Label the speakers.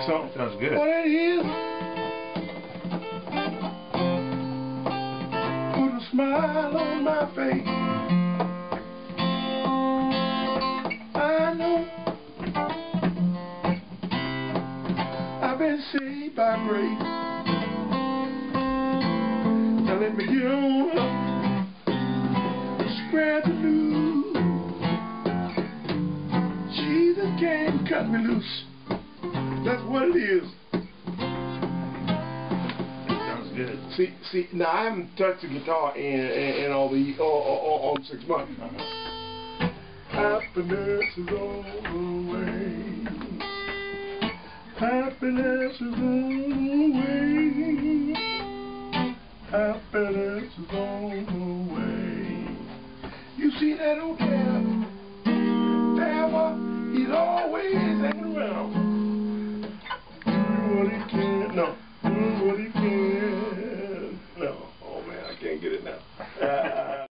Speaker 1: that song?
Speaker 2: Sounds good.
Speaker 1: What it is? Put a smile on my face. I know I've been saved by grace. Now let me get on up, spread the news. Jesus came, cut me loose. That's what it is.
Speaker 2: Sounds good.
Speaker 1: See, see. Now I haven't touched the guitar in in, in all the all, all, all six months. Uh-huh. Happiness is on the way. Happiness is on the way. Happiness is on the way. You see that old devil? Devil, he's always hanging around. can't get it now.